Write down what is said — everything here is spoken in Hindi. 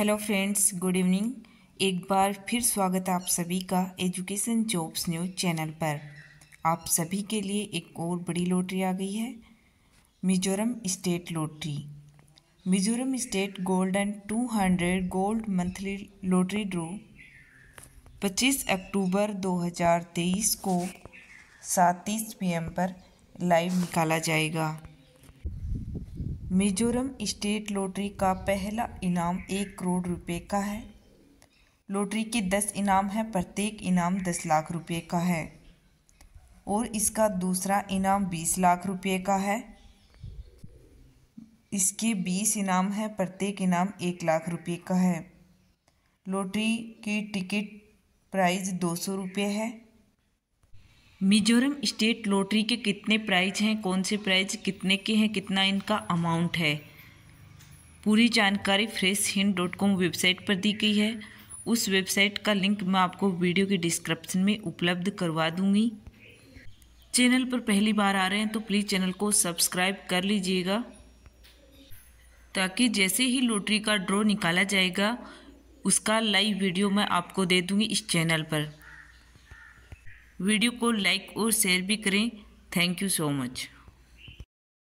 Hello friends, good evening. एक बार फिर स्वागत आप सभी का एजुकेशन जॉब्स न्यूज़ चैनल पर। आप सभी के लिए एक और बड़ी लॉटरी आ गई है, Mizoram state lottery. Mizoram state golden 200 gold monthly lottery draw 25 अक्टूबर 2023 को सात तीस पी पर लाइव निकाला जाएगा। मिजोरम स्टेट लॉटरी का पहला इनाम एक करोड़ रुपए का है। लॉटरी के दस इनाम हैं, प्रत्येक इनाम दस लाख रुपए का है। और इसका दूसरा इनाम बीस लाख रुपए का है। इसके बीस इनाम हैं, प्रत्येक इनाम एक लाख रुपए का है। लॉटरी की टिकट प्राइस दो सौ रुपये है। मिजोरम स्टेट लॉटरी के कितने प्राइज हैं, कौन से प्राइज, कितने के हैं, कितना इनका अमाउंट है? पूरी जानकारी fresh hind dot com website पर दी गई है। उस वेबसाइट का लिंक मैं आपको वीडियो के डिस्क्रिप्शन में उपलब्ध करवा दूँगी। चैनल पर पहली बार आ रहे हैं तो प्लीज़ चैनल को सब्सक्राइब कर लीजिएगा, ताकि जैसे ही लॉटरी का ड्रॉ निकाला जाएगा, उसका लाइव वीडियो मैं आपको दे दूँगी इस चैनल पर। वीडियो को लाइक और शेयर भी करें। Thank you so much.